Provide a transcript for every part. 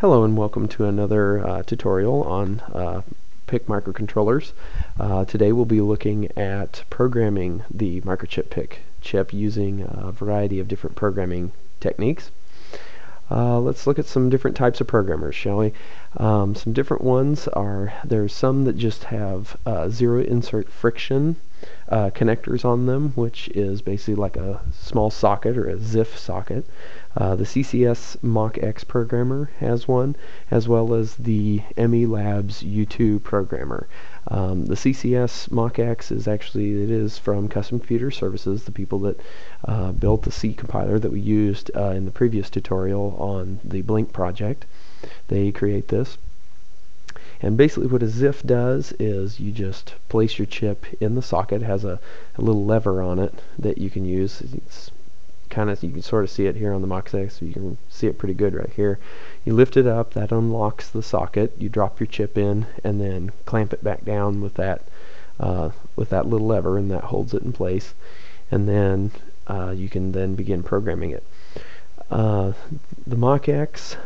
Hello and welcome to another uh, tutorial on uh, PIC microcontrollers. Uh, today we'll be looking at programming the microchip PIC chip using a variety of different programming techniques. Uh, let's look at some different types of programmers, shall we? Um, some different ones are, there's some that just have uh, zero insert friction uh, connectors on them, which is basically like a small socket or a ZIF socket. Uh, the CCS Mach-X programmer has one, as well as the ME Labs U2 programmer. Um, the CCS Mach-X is actually, it is from Custom Computer Services, the people that uh, built the C compiler that we used uh, in the previous tutorial on the Blink project. They create this. And basically what a ZIF does is you just place your chip in the socket. It has a, a little lever on it that you can use. It's kind of, you can sort of see it here on the so you can see it pretty good right here. You lift it up, that unlocks the socket, you drop your chip in, and then clamp it back down with that, uh, with that little lever, and that holds it in place. And then uh, you can then begin programming it. Uh, the Mach-X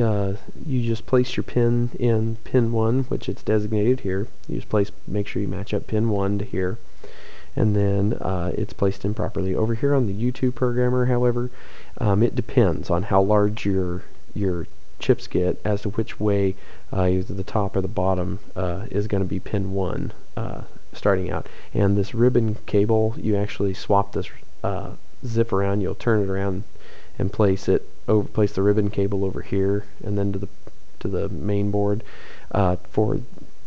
uh, you just place your pin in pin 1, which it's designated here. You just place, make sure you match up pin 1 to here, and then uh, it's placed in properly. Over here on the U2 programmer, however, um, it depends on how large your your chips get as to which way uh, either the top or the bottom uh, is going to be pin 1 uh, starting out. And this ribbon cable, you actually swap this uh, zip around, you'll turn it around and place it over place the ribbon cable over here and then to the to the main board. Uh, for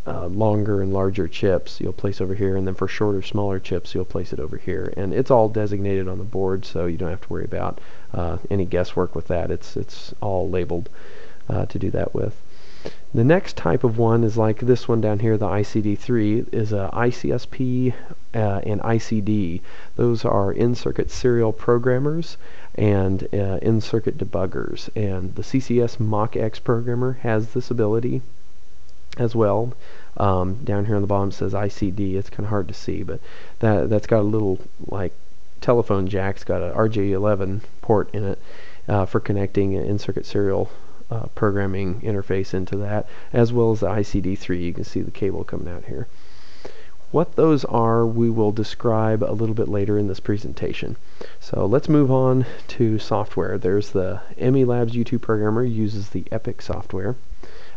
uh, longer and larger chips you'll place over here and then for shorter smaller chips you'll place it over here. And it's all designated on the board so you don't have to worry about uh, any guesswork with that. It's it's all labeled uh, to do that with the next type of one is like this one down here, the ICD3, is a ICSP uh, and ICD. Those are in-circuit serial programmers and uh, in-circuit debuggers. And the CCS Mach-X programmer has this ability as well. Um, down here on the bottom says ICD. It's kind of hard to see, but that that's got a little like telephone jack. It's got an RJ11 port in it uh, for connecting an in-circuit serial uh, programming interface into that, as well as the ICD3. You can see the cable coming out here. What those are we will describe a little bit later in this presentation. So let's move on to software. There's the ME Labs U2 programmer uses the EPIC software.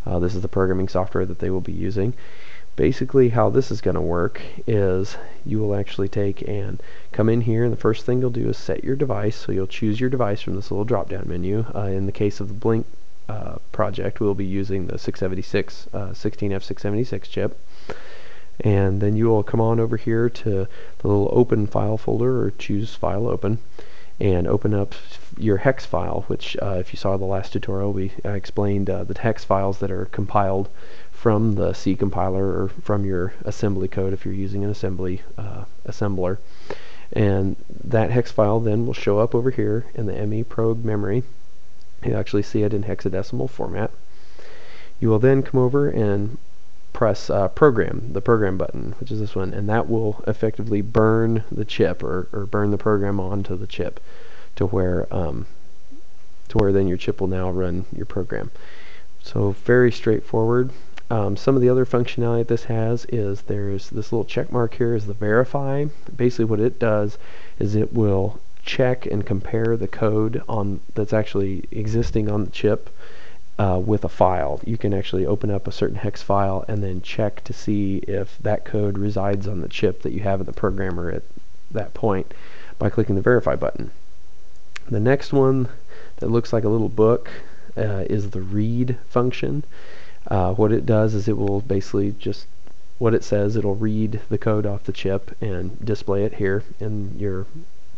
Uh, this is the programming software that they will be using. Basically how this is going to work is you will actually take and come in here and the first thing you'll do is set your device. So you'll choose your device from this little drop down menu. Uh, in the case of the Blink uh, project, we'll be using the 676 uh, 16F676 chip. And then you will come on over here to the little open file folder or choose file open and open up your hex file, which uh, if you saw the last tutorial, we explained uh, the hex files that are compiled from the C compiler or from your assembly code if you're using an assembly uh, assembler. And that hex file then will show up over here in the ME probe memory you actually see it in hexadecimal format. You will then come over and press uh, program, the program button, which is this one, and that will effectively burn the chip or, or burn the program onto the chip to where um, to where then your chip will now run your program. So very straightforward. Um, some of the other functionality this has is there's this little check mark here is the verify. Basically what it does is it will check and compare the code on that's actually existing on the chip uh, with a file. You can actually open up a certain hex file and then check to see if that code resides on the chip that you have in the programmer at that point by clicking the verify button. The next one that looks like a little book uh, is the read function. Uh, what it does is it will basically just what it says, it'll read the code off the chip and display it here in your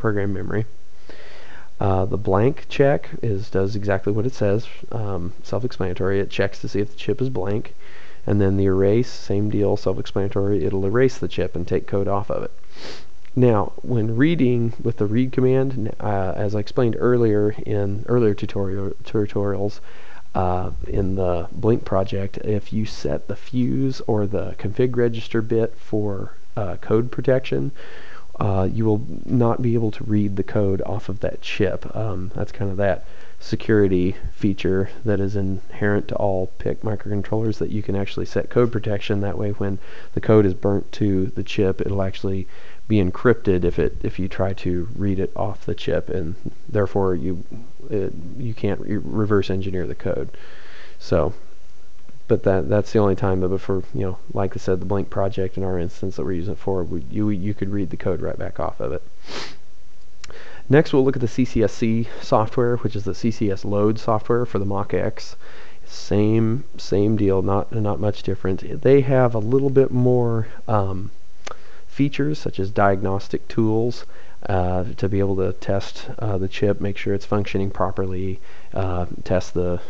program memory. Uh, the blank check is does exactly what it says, um, self-explanatory. It checks to see if the chip is blank. And then the erase, same deal, self-explanatory. It'll erase the chip and take code off of it. Now, when reading with the read command, uh, as I explained earlier in earlier tutorial, tutorials, uh, in the Blink project, if you set the fuse or the config register bit for uh, code protection, uh, you will not be able to read the code off of that chip. Um, that's kind of that security feature that is inherent to all PIC microcontrollers that you can actually set code protection. That way, when the code is burnt to the chip, it'll actually be encrypted if it if you try to read it off the chip, and therefore you it, you can't re reverse engineer the code. So, but that that's the only time. But for you know, like I said, the Blink project in our instance that we're using it for, we, you you could read the code right back off of it. Next, we'll look at the CCSC software, which is the CCS load software for the Mach-X. Same same deal, not not much different. They have a little bit more um, features, such as diagnostic tools, uh, to be able to test uh, the chip, make sure it's functioning properly, uh, test the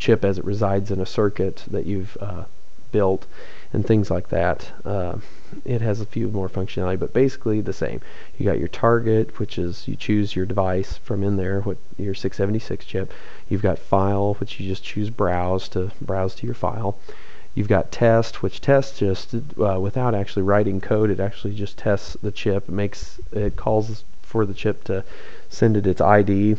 chip as it resides in a circuit that you've uh, built, and things like that. Uh, it has a few more functionality, but basically the same. You got your target, which is you choose your device from in there, what your 676 chip. You've got file, which you just choose browse to browse to your file. You've got test, which tests just uh, without actually writing code. It actually just tests the chip. Makes it calls for the chip to send it its ID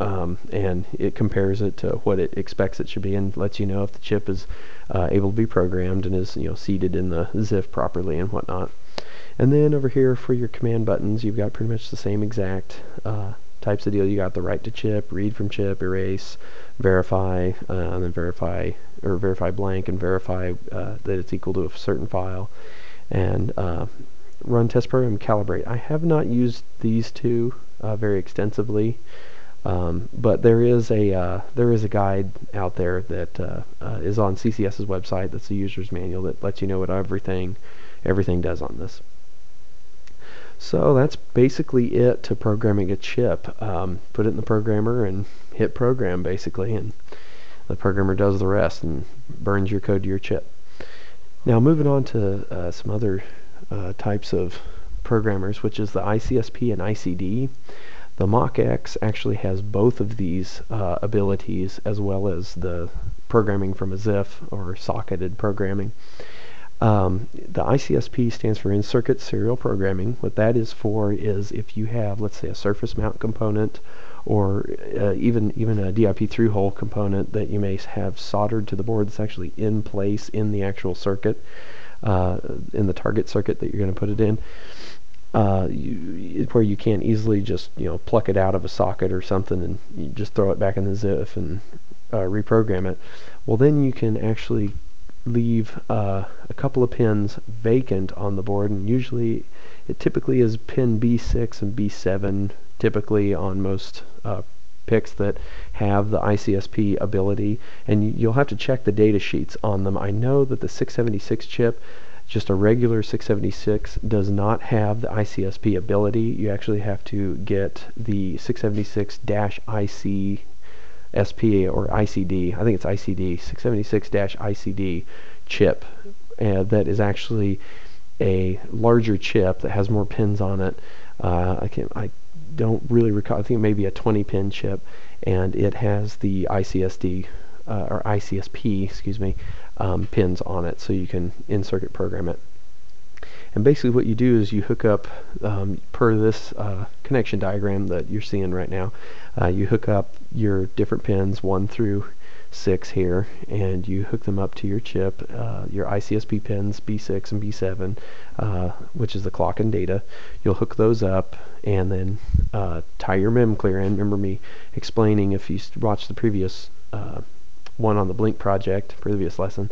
um, and it compares it to what it expects it should be and lets you know if the chip is uh, able to be programmed and is you know seated in the ZIF properly and whatnot. And then over here for your command buttons, you've got pretty much the same exact uh, types of deal. You got the write to chip, read from chip, erase, verify, uh, and then verify or verify blank and verify uh, that it's equal to a certain file, and uh, run test program calibrate. I have not used these two uh, very extensively. Um, but there is a uh, there is a guide out there that uh, uh, is on CCS's website. That's the user's manual that lets you know what everything everything does on this. So that's basically it to programming a chip. Um, put it in the programmer and hit program basically, and the programmer does the rest and burns your code to your chip. Now moving on to uh, some other uh, types of programmers, which is the ICSP and ICD. The Mach-X actually has both of these uh, abilities as well as the programming from a ZIF or socketed programming. Um, the ICSP stands for in-circuit serial programming. What that is for is if you have, let's say, a surface mount component or uh, even even a DIP through hole component that you may have soldered to the board that's actually in place in the actual circuit, uh, in the target circuit that you're going to put it in uh, you, where you can't easily just you know pluck it out of a socket or something and you just throw it back in the ZIF and uh, reprogram it. Well, then you can actually leave uh, a couple of pins vacant on the board, and usually it typically is pin B6 and B7 typically on most uh, PICs that have the ICSP ability, and you'll have to check the data sheets on them. I know that the 676 chip just a regular 676 does not have the ICSP ability. You actually have to get the 676-IC SP or ICD, I think it's ICD, 676-ICD chip uh, that is actually a larger chip that has more pins on it. Uh, I can't, I don't really recall. I think it may be a 20 pin chip, and it has the ICSD uh, or ICSP, excuse me, um, pins on it so you can in-circuit program it. And basically what you do is you hook up, um, per this uh, connection diagram that you're seeing right now, uh, you hook up your different pins, 1 through 6 here, and you hook them up to your chip, uh, your ICSP pins, B6 and B7, uh, which is the clock and data. You'll hook those up and then uh, tie your mem clear in. Remember me explaining if you watched the previous uh, one on the Blink project, previous lesson,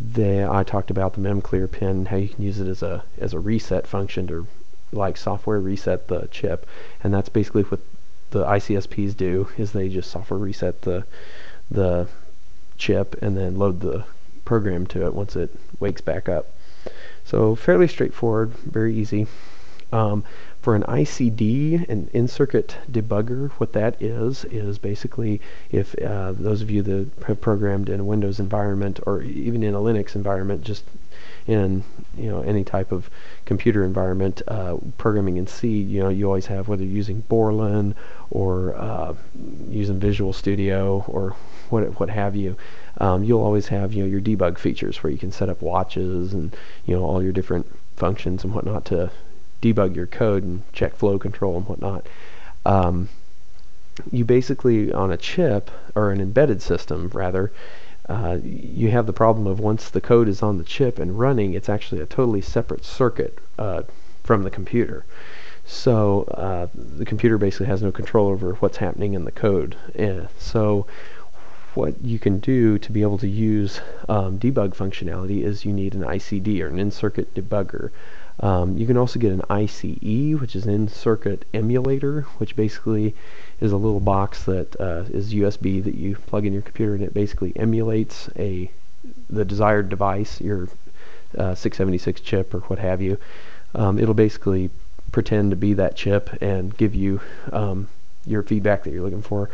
there I talked about the memclear pin, how you can use it as a as a reset function to like software reset the chip, and that's basically what the ICSPs do is they just software reset the the chip and then load the program to it once it wakes back up. So fairly straightforward, very easy. Um, for an ICD, an in-circuit debugger, what that is, is basically if uh, those of you that have programmed in a Windows environment or even in a Linux environment, just in you know any type of computer environment, uh, programming in C, you know you always have whether you're using Borland or uh, using Visual Studio or what what have you. Um, you'll always have you know your debug features where you can set up watches and you know all your different functions and whatnot to debug your code and check flow control and whatnot. Um, you basically, on a chip, or an embedded system rather, uh, you have the problem of once the code is on the chip and running, it's actually a totally separate circuit uh, from the computer. So uh, the computer basically has no control over what's happening in the code. And so what you can do to be able to use um, debug functionality is you need an ICD or an in-circuit debugger. Um, you can also get an ICE, which is an in-circuit emulator, which basically is a little box that uh, is USB that you plug in your computer, and it basically emulates a the desired device, your uh, 676 chip or what have you. Um, it'll basically pretend to be that chip and give you um, your feedback that you're looking for.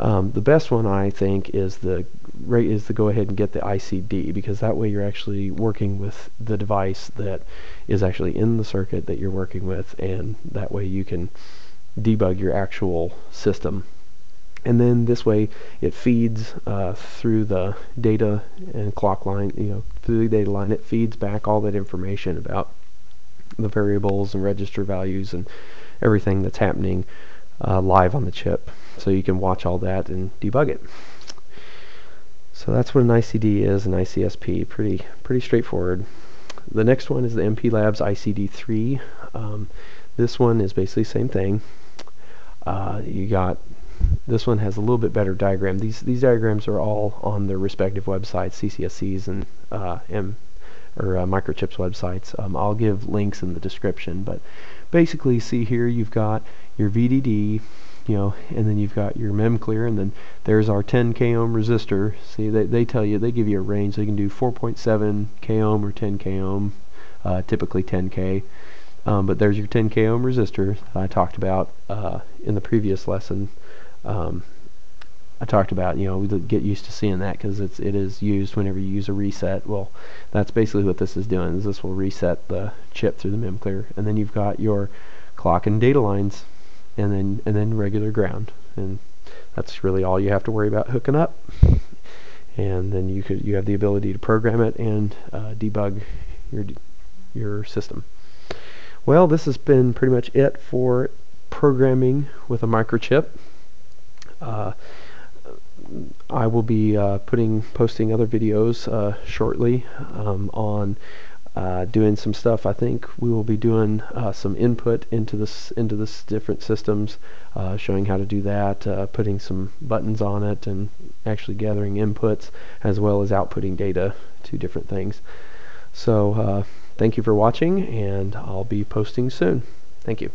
Um, the best one I think is the is to go ahead and get the ICD because that way you're actually working with the device that is actually in the circuit that you're working with, and that way you can debug your actual system. And then this way it feeds uh, through the data and clock line, you know, through the data line, it feeds back all that information about the variables and register values and everything that's happening uh, live on the chip so you can watch all that and debug it. So that's what an ICD is, an ICSP. Pretty pretty straightforward. The next one is the MP Labs ICD3. Um, this one is basically the same thing. Uh, you got this one has a little bit better diagram. These these diagrams are all on their respective websites, CCSC's and uh, M or uh, Microchip's websites. Um, I'll give links in the description, but basically, see here you've got your VDD, you know, and then you've got your mem clear, and then there's our 10 k ohm resistor. See, they, they tell you, they give you a range. They can do 4.7 k ohm or 10 k ohm, uh, typically 10 k. Um, but there's your 10 k ohm resistor I talked about uh, in the previous lesson. Um, I talked about, you know, we get used to seeing that because it's it is used whenever you use a reset. Well, that's basically what this is doing. Is this will reset the chip through the mem clear, and then you've got your clock and data lines and then and then regular ground. And that's really all you have to worry about hooking up. And then you could you have the ability to program it and uh, debug your your system. Well this has been pretty much it for programming with a microchip. Uh, I will be uh, putting posting other videos uh, shortly um, on uh, doing some stuff. I think we will be doing uh, some input into this into this different systems, uh, showing how to do that, uh, putting some buttons on it, and actually gathering inputs as well as outputting data to different things. So uh, thank you for watching, and I'll be posting soon. Thank you.